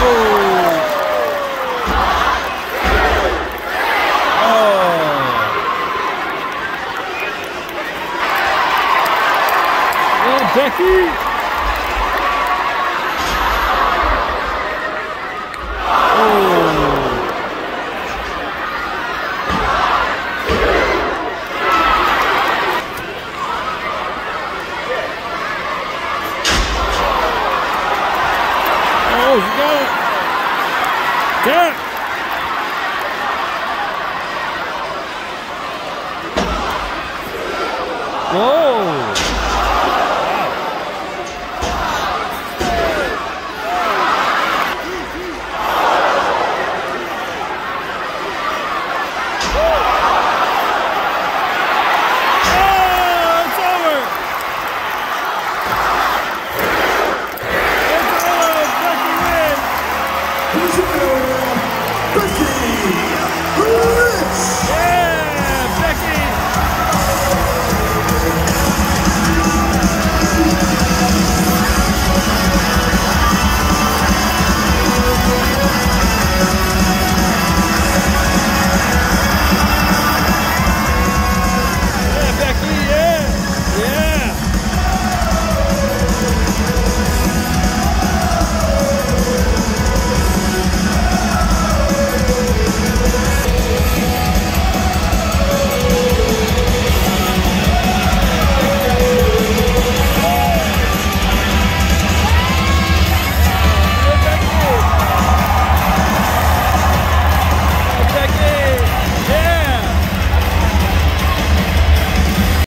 Oh. Oh, Becky. goes. He got it. Got. Whoa. Becky.